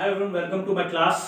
Hi everyone welcome to my class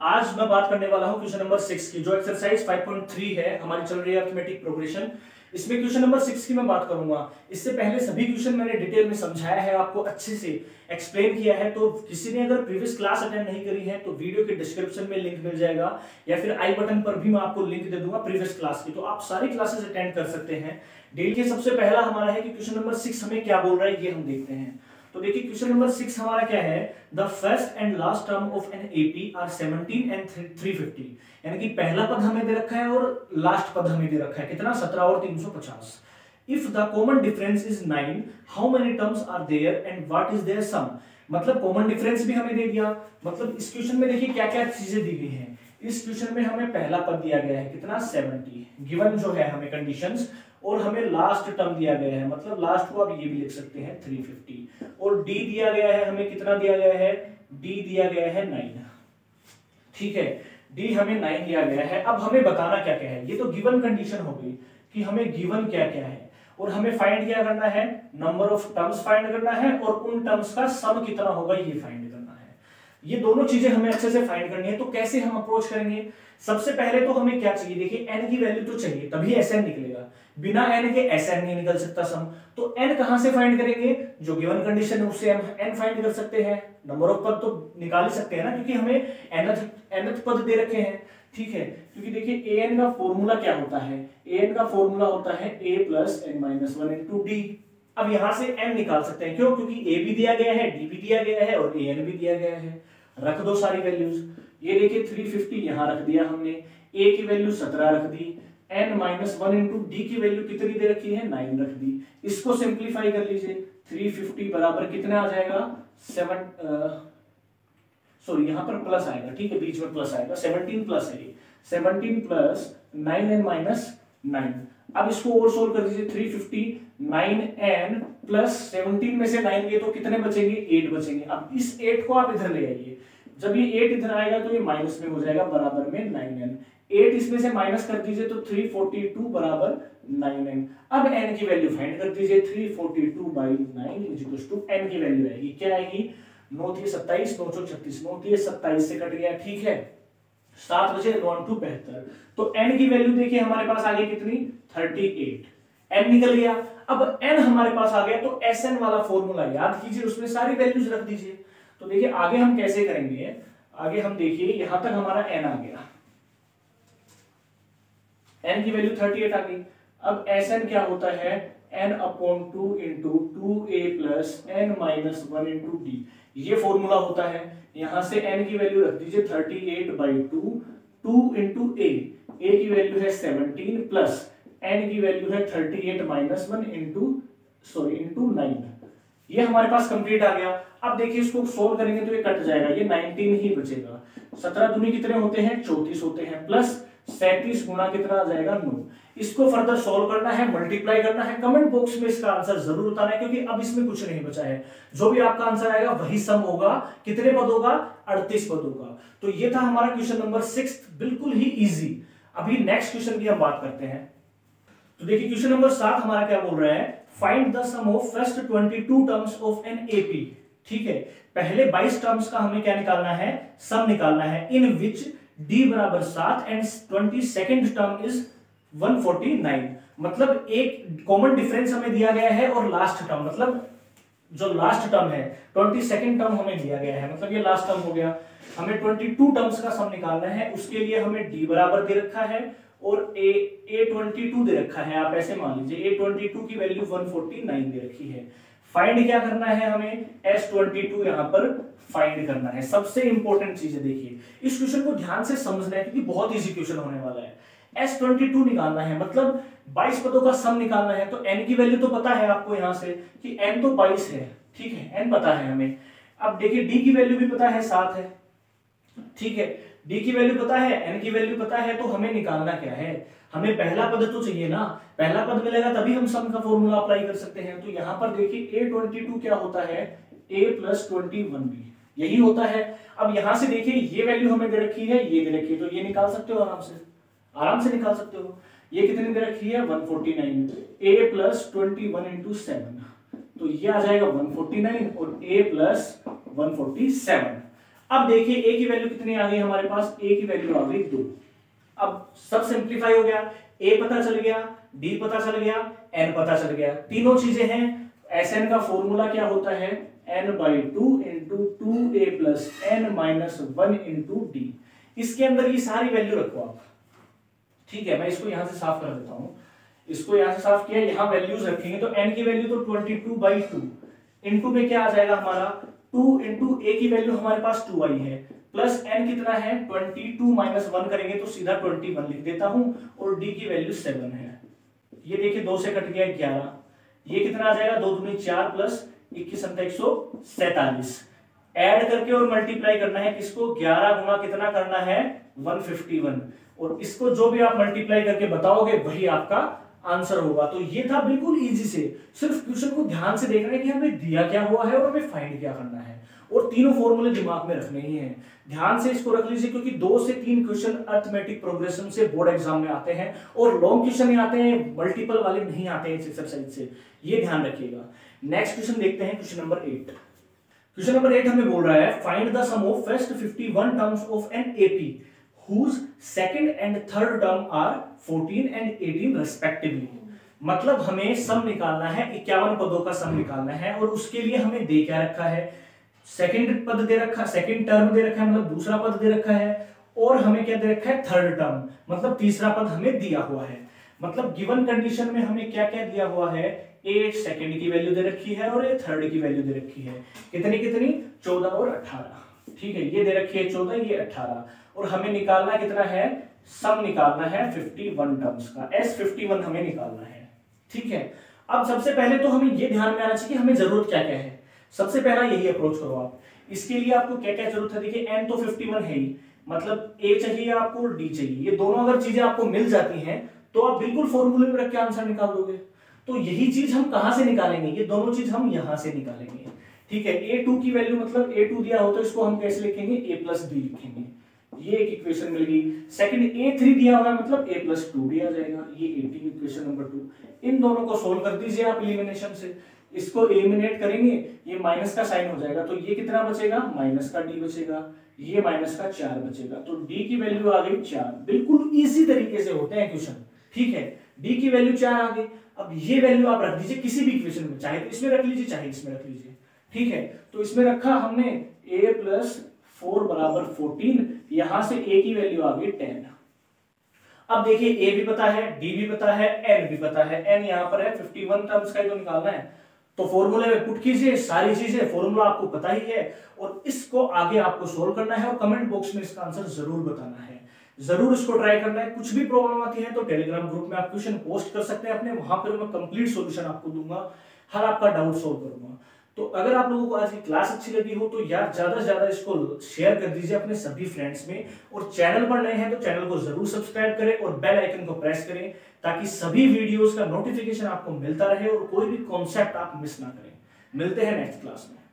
आज मैं बात करने वाला हूँ क्वेश्चन नंबर सिक्स की, जो एक्सरसाइज 5.3 है, हमारी चल रही है अर्थमेटिक प्रोग्रेशन इसमें क्वेश्चन नंबर सिक्स की मैं बात करूँगा। इससे पहले सभी क्वेश्चन मैंने डिटेल में समझाया है आपको अच्छे से एक्सप्लेन किया है तो किसी ने अगर प्रीवियस क्लास अटेंड नहीं करी है तो वीडियो के डिस्क्रिप्शन में लिंक मिल जाएगा, या फिर आई बटन पर भी मैं आपको लिंक दे दूँगा प्रीवियस क्लास की तो आप सारी क्लासेस अटेंड कर सकते हैं। डेली सबसे पहला हमारा है कि क्वेश्चन नंबर सिक्स हमें क्या बोल रहा है, ये हम देखते हैं। तो देखिए, क्वेश्चन नंबर सिक्स हमारा क्या है? The first and last term of an AP are 17 and 350 यानी कि पहला पद हमें दे रखा है और लास्ट पद हमें दे रखा है। कितना? 17 और 350 if the common difference is 9 how many terms are there and what is their sum मतलब कॉमन डिफरेंस भी हमें दे दिया। मतलब इस क्वेश्चन में देखिए क्या क्या चीज़ें दी गई हैं। इस क्वेश्चन में हमें पहला पद दिया गया है, कितना? 70 गिवन जो है हमें कंडीशंस और हमें लास्ट टर्म दिया गया है मतलब लास्ट को आप ये भी लिख सकते हैं 350 और डी दिया गया है, हमें कितना दिया गया है? डी दिया गया है 9 ठीक है? डी हमें नाइन दिया गया है। अब हमें बताना क्या क्या है? ये तो गिवन कंडीशन हो गई कि हमें गिवन क्या क्या है। और हमें फाइंड क्या करना है? नंबर ऑफ़ टर्म्स फाइंड करना है, और उन टर्म्स का सम कितना होगा, ये फाइंड ये दोनों चीज़ें हमें अच्छे से फाइंड करनी है तो कैसे हम अप्रोच करेंगे? सबसे पहले तो हमें क्या चाहिए? देखिए एन की वैल्यू तो चाहिए, तभी एस एन निकलेगा। बिना एन के एस एन नहीं निकल सकता सम तो एन कहाँ से फाइंड करेंगे? जो गिवन कंडीशन है उससे हम एन फाइंड कर सकते हैं। नंबर ऑफ़ पद तो निकाल ही सकते हैं ना, क्योंकि हमें एनथ एनथ पद दे रखे हैं। ठीक है? क्योंकि देखिए ए एन का फॉर्मूला क्या होता है? ए एन का फॉर्मूला होता है a plus n minus one into d अब यहाँ से एन निकाल सकते हैं। क्यों? क्योंकि ए भी दिया गया है डी भी दिया गया है और ए एन भी दिया गया है। रख दो सारी वैल्यूज़ ये देखिए 350 यहाँ रख दिया हमने। ए की वैल्यू 17 रख दी। N minus one into d की वैल्यू कितनी दे रखी है? नाइन रख दी। इसको सिंप्लीफाई कर लीजिए। थ्री फिफ्टी बराबर कितना आ जाएगा? सेवन सॉरी यहाँ पर प्लस आएगा, ठीक है? बीच में प्लस आएगा। सेवनटीन प्लस है seventeen plus nine n minus nine अब इसको और सोल्व कर दीजिए। Three fifty nine n plus seventeen में से नाइन गए तो कितने बचेंगे? एट बचेंगे। अब इस एट को आप इधर ले आइए। जब ये एट इधर आएगा तो ये माइनस में हो जाएगा बराबर में नाइन एन एट इसमें से माइनस कर दीजिए तो थ्री फोर्टी टू बराबर नाइन एन अब एन की वैल्यू फाइंड कर दीजिए three forty two by nine is two N की वैल्यू आएगी क्या आएगी नौ थी सत्ताईस, नौ सौ छत्तीस। नौ थी सत्ताईस से कट गया, ठीक है? सात बचे वन टू बेहतर। तो एन की वैल्यू देखिए, हमारे पास आ गई कितनी? थर्टी एट एन निकल गया। अब एन हमारे पास आ गया तो एस एन वाला फॉर्मूला याद कीजिए, उसमें सारी वैल्यूज़ रख दीजिए। तो देखिए, आगे हम कैसे करेंगे? आगे हम देखिए, यहाँ तक हमारा एन आ गया। एन की वैल्यू 38 आ गई। अब एस एन क्या होता है? N upon two into two a plus n minus one into d ये फॉर्मूला होता है। यहाँ से एन की वैल्यू रख दीजिए 38 eight by two two into a a की वैल्यू है 17 प्लस एन की वैल्यू है 38 eight minus one into sorry into nine ये हमारे पास कंप्लीट आ गया। अब देखिए, इसको सोल्व करेंगे तो ये कट जाएगा। ये 19 ही बचेगा। 17 दुनी कितने होते हैं? 34 होते हैं। प्लस सैतीस गुना कितना आ जाएगा? नौ। इसको फर्दर सॉल्व करना है मल्टीप्लाई करना है। कमेंट बॉक्स में इसका आंसर ज़रूर बताना है, क्योंकि अब इसमें कुछ नहीं बचा है। जो भी आपका आंसर आएगा, वही सम होगा। कितने पद होगा? अड़तीस पद होगा। तो ये था हमारा क्वेश्चन नंबर सिक्स बिल्कुल ही इजी अभी नेक्स्ट क्वेश्चन की हम बात करते हैं। तो देखिए क्वेश्चन नंबर सात हमारा क्या बोल रहा है? Find the sum of first twenty two terms of an AP ठीक है? पहले 22 टर्म्स का हमें क्या निकालना है? सम निकालना है। इन विच डी बराबर सात and twenty second term is 149 मतलब एक कॉमन डिफरेंस हमें दिया गया है और लास्ट टर्म मतलब जो लास्ट टर्म है ट्वेंटी सेकेंड टर्म हमें दिया गया है। मतलब ये लास्ट टर्म हो गया। हमें ट्वेंटी टू टर्म्स का सम निकालना है। उसके लिए हमें डी बराबर दे रखा है। और ए ए ट्वेंटी टू दे रखा है, आप ऐसे मान लीजिए ए ट्वेंटी टू की वैल्यू वन फोर्टी नाइन दे रखी है। फाइंड क्या करना है हमें? एस ट्वेंटी टू यहाँ पर फाइंड करना है। सबसे इंपॉर्टेंट चीज़ है देखिए। इस क्वेश्चन को ध्यान से समझना है, क्योंकि बहुत इजी क्वेश्चन होने वाला है। एस ट्वेंटी टू निकालना है मतलब बाईस पदों का सम निकालना है तो एन की वैल्यू तो पता है आपको यहाँ से कि एन तो बाईस है, ठीक है? एन पता है हमें। अब देखिए डी की वैल्यू भी पता है, सात है। ठीक है? डी की वैल्यू पता है एन की वैल्यू पता है तो हमें निकालना क्या है? हमें पहला पद तो चाहिए ना। पहला पद मिलेगा तभी हम सम का फॉर्मूला अप्लाई कर सकते हैं। तो यहाँ पर देखिए ए ट्वेंटी टू क्या होता है? A plus twenty one b यही होता है। अब यहाँ से देखिए, ये वैल्यू हमें दे रखी है, ये दे रखी है तो ये निकाल सकते हो आराम से। आराम से निकाल सकते हो। ये कितनी दे रखी है? 149 a plus twenty one into seven तो ये आ जाएगा 149 और a प्लस वन अब देखिए ए की वैल्यू कितनी आ गई हमारे पास? ए की वैल्यू आ गई दो। अब सब सिंप्लीफाई हो गया। ए पता चल गया डी पता चल गया एन पता चल गया। तीनों चीज़ें हैं। एस एन का फॉर्मूला क्या होता है? N by two into two a plus n minus one into d इसके अंदर ये सारी वैल्यू रखो आप। ठीक है, मैं इसको यहाँ से साफ़ कर देता हूँ। इसको यहाँ से साफ़ किया, यहाँ वैल्यूज़ रखेंगे तो एन की वैल्यू तो twenty two by two into में क्या आ जाएगा हमारा? टू इंटू ए की वैल्यू हमारे पास टू आई है। प्लस एन कितना है? ट्वेंटी टू माइनस वन करेंगे तो सीधा ट्वेंटी वन लिख देता हूँ और डी की वैल्यू सेवन है। ये देखिए दो से कट गया ग्यारह। ये कितना आ जाएगा? दो दूनी चार प्लस इक्कीस एक सौ सैतालीस। एड करके और मल्टीप्लाई करना है किसको? ग्यारह गुना कितना करना है? वन फिफ्टी वन और इसको जो भी आप मल्टीप्लाई करके बताओगे, वही आपका आंसर होगा। तो ये था बिल्कुल इजी से। सिर्फ़ क्वेश्चन को ध्यान से देखना है कि हमें दिया क्या हुआ है और हमें फाइंड क्या करना है। और तीनों फॉर्मूले दिमाग में रखने ही हैं। ध्यान से इसको रख लीजिए क्योंकि दो से तीन क्वेश्चन अर्थमेटिक प्रोग्रेशन से बोर्ड एग्ज़ाम में आते हैं और लॉन्ग क्वेश्चन ही आते हैं मल्टीपल वाले नहीं आते हैं इस एक्सरसाइज से। ये ध्यान रखिएगा। नेक्स्ट क्वेश्चन देखते हैं question number eight question number eight हमें बोल रहा है find the sum of first 51 terms of an AP whose second and third term are 14 and 18 respectively. मतलब हमें सम निकालना है, इक्यावन पदों का सम निकालना है और उसके लिए हमें दे क्या रखा है? सेकंड पद दे रखा सेकंड टर्म दे रखा है मतलब दूसरा पद दे रखा है और हमें क्या दे रखा है? थर्ड टर्म मतलब तीसरा पद हमें दिया हुआ है। मतलब गिवन कंडीशन में हमें क्या क्या दिया हुआ है? ए सेकंड की वैल्यू दे रखी है और ए थर्ड की वैल्यू दे रखी है। कितनी कितनी? चौदह और अठारह। ठीक है, ये दे रखी है चौदह, ये अठारह। और हमें निकालना कितना है? सम निकालना है फिफ्टी वन टर्म्स का। एस फिफ्टी वन हमें निकालना है। ठीक है? अब सबसे पहले तो हमें ये ध्यान में आना चाहिए कि हमें ज़रूरत क्या क्या है। सबसे पहला यही अप्रोच करो आप। इसके लिए आपको क्या क्या ज़रूरत है? देखिए एन तो 51 है ही। मतलब ए चाहिए आपको डी चाहिए। ये दोनों अगर चीज़ें आपको मिल जाती हैं तो आप बिल्कुल फॉर्मूले में रख के आंसर निकाल दोगे। तो यही चीज़ हम कहाँ से निकालेंगे? ये दोनों चीज़ हम यहाँ से निकालेंगे। ठीक है ए टू की वैल्यू मतलब ए टू दिया हो तो इसको हम कैसे लिखेंगे? ए प्लस बी लिखेंगे। ये एक इक्वेशन मिल गई सेकंड ए थ्री दिया हुआ है मतलब ए प्लस टू भी आ जाएगा। ये एटीन इक्वेशन नंबर टू इन दोनों को सोल्व कर दीजिए आप इलिमिनेशन से। इसको एलिमिनेट करेंगे, ये माइनस का साइन हो जाएगा। तो ये कितना बचेगा? माइनस का डी बचेगा। ये माइनस का चार बचेगा। तो डी की वैल्यू आ गई चार। बिल्कुल इजी तरीके से होते हैं क्वेश्चन ठीक है डी की वैल्यू चार आ गई। अब ये वैल्यू आप रख दीजिए किसी भी इक्वेशन में। चाहे तो इसमें रख लीजिए, चाहे इसमें रख लीजिए। ठीक है? तो इसमें रखा हमने ए प्लस फोर बराबर फोर्टीन यहाँ से ए की वैल्यू आ गई टेन अब देखिए ए भी पता है डी भी पता है एन भी पता है. एन यहाँ पर है 51 टर्म्स का जो निकालना है. तो फॉर्मूले में पुट कीजिए, सारी चीज़ें फॉर्मूला आपको पता ही है. और इसको आगे आपको सोल्व करना है और कमेंट बॉक्स में इसका आंसर ज़रूर बताना है. ज़रूर इसको ट्राई करना है. कुछ भी प्रॉब्लम आती है तो टेलीग्राम ग्रुप में आप क्वेश्चन पोस्ट कर सकते हैं अपने. वहाँ पर मैं कंप्लीट सॉल्यूशन आपको दूँगा. हर आपका डाउट सोल्व करूँगा. तो अगर आप लोगों को आज की क्लास अच्छी लगी हो तो यार ज़्यादा से ज़्यादा इसको शेयर कर दीजिए अपने सभी फ्रेंड्स में। और चैनल पर नए हैं तो चैनल को ज़रूर सब्सक्राइब करें और बेल आइकन को प्रेस करें, ताकि सभी वीडियोस का नोटिफिकेशन आपको मिलता रहे और कोई भी कॉन्सेप्ट आप मिस ना करें। मिलते हैं नेक्स्ट क्लास में।